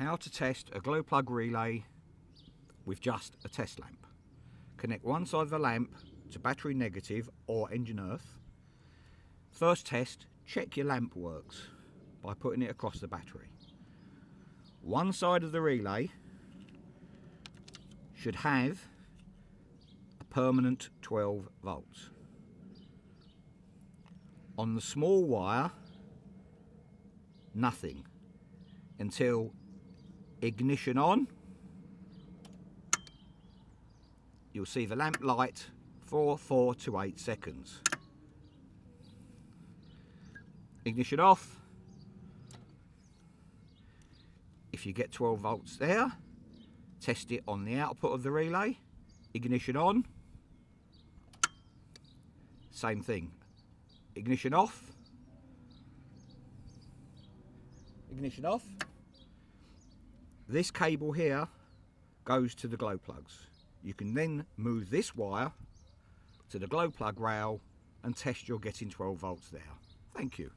How to test a glow plug relay with just a test lamp. Connect one side of the lamp to battery negative or engine earth. First test, check your lamp works by putting it across the battery. One side of the relay should have a permanent 12 volts. On the small wire, nothing until ignition on. You'll see the lamp light for 4 to 8 seconds. Ignition off. If you get 12 volts there, test it on the output of the relay. Ignition on. Same thing. Ignition off. Ignition off. This cable here goes to the glow plugs. You can then move this wire to the glow plug rail and test you're getting 12 volts there. Thank you.